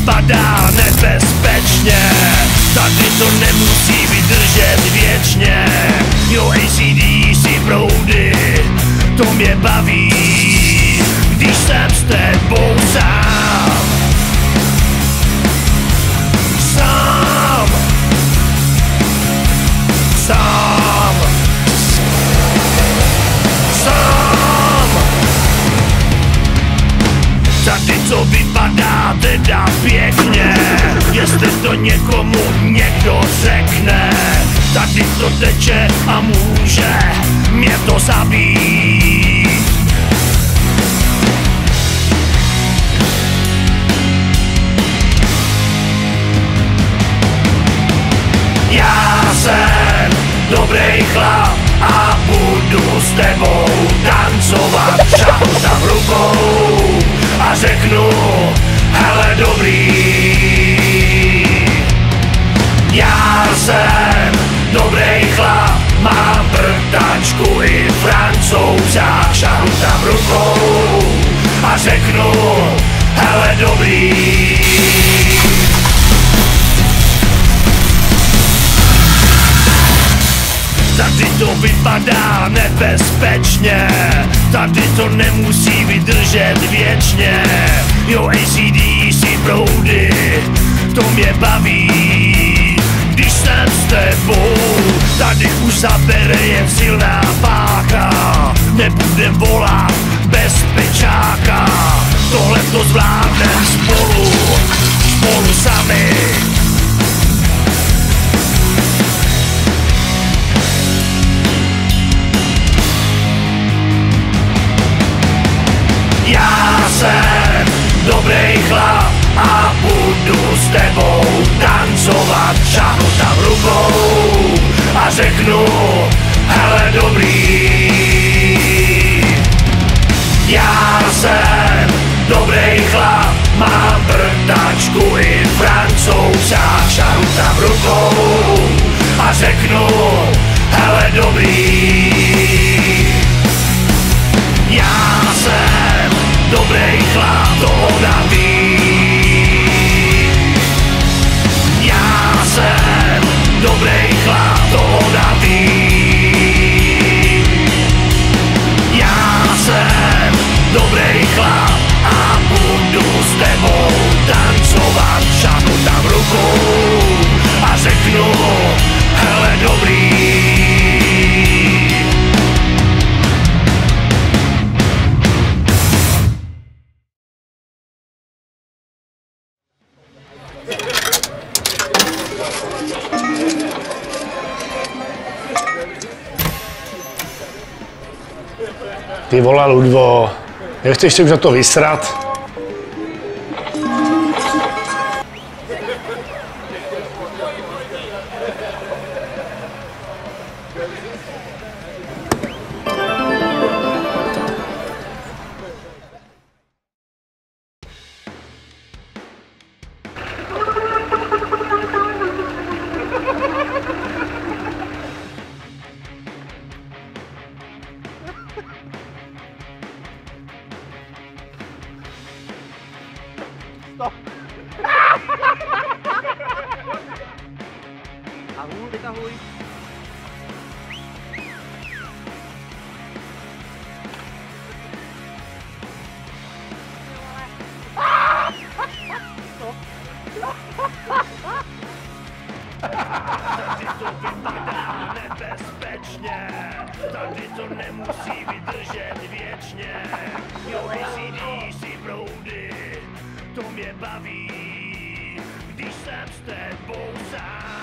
vypadá nebezpečně. Tady to nemusí vydržet věčně. Jo ACDC proudy, to mě baví. Když jsem s tebou sám vypadá teda pěkně. Jestli to někomu někdo řekne Tady to teče a může mě to zabít. Já jsem dobrý chlap a budu s tebou tancovat. Šáhnu tam rukou prtačku i francouzák Šáhnu tam rukou a řeknu, hele dobrý. Tady to vypadá nebezpečně Tady to nemusí vydržet věčně. Jo ACDC proudy, to mě baví. Když jsem s tebou, Já jsem dobrý chlap a budu s tebou tancovat. Šáhnu tam rukou a řeknu, hele dobrý. Já jsem dobrý chlap, mám prtačku i francouzák Šáhnu tam rukou a řeknu, hele dobrý dobrý chlap a budu s tebou tancovat. Šáhnu tam rukou a řeknu, hele dobrý. Ty vole, Ludvo, nechceš si už za to vysrat? Ahoj, ahoj. Tady to vypadá nebezpečně. Tady to nemusí vydržet věčně proudy, to mě baví Když